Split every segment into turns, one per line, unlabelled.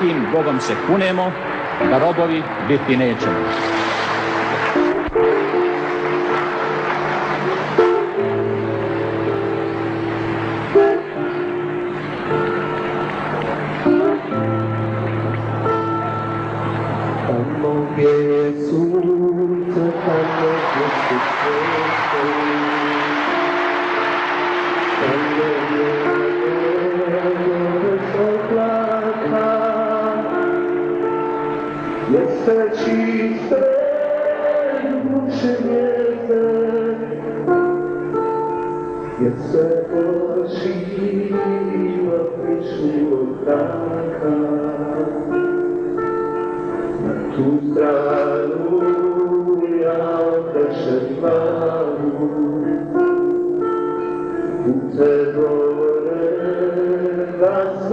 Velikim Bogom se kunemo da robovi biti nećemo.
Thank you. Jeszcze ci przymierze, jeszcze posiła przyszłego braka. Na tu stranu ja przeszedłem, u tego was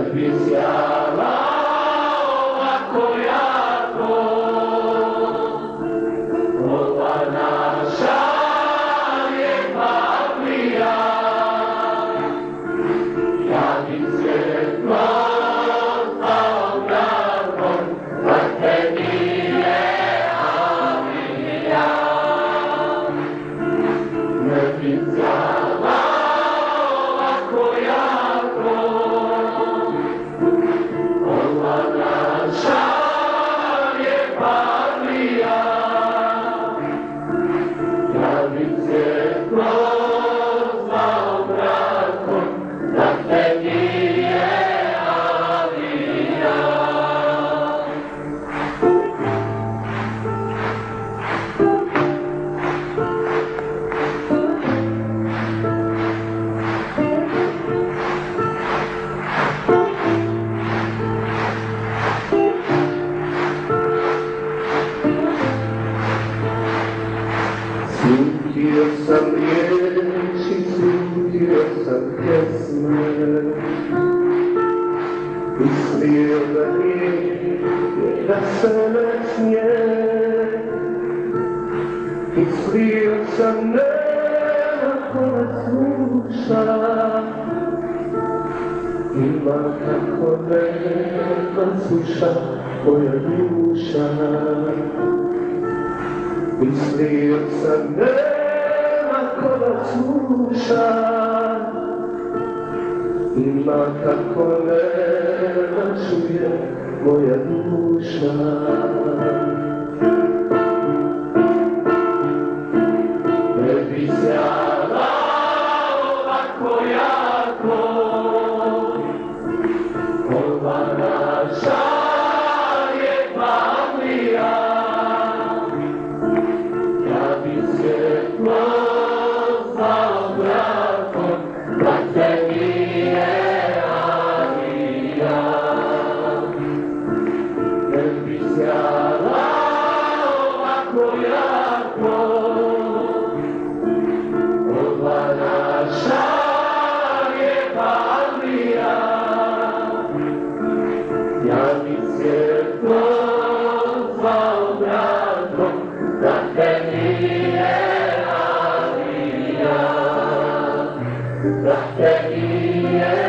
serviciala o oh, makoya يسمعنا اسمي وبهي نفسناتنا اسمي وسمنا Posluša, ima kako me posluša moja duša. Mislio sam nema ko nas sluša, svima kako ne načuje moja duša. Yeah.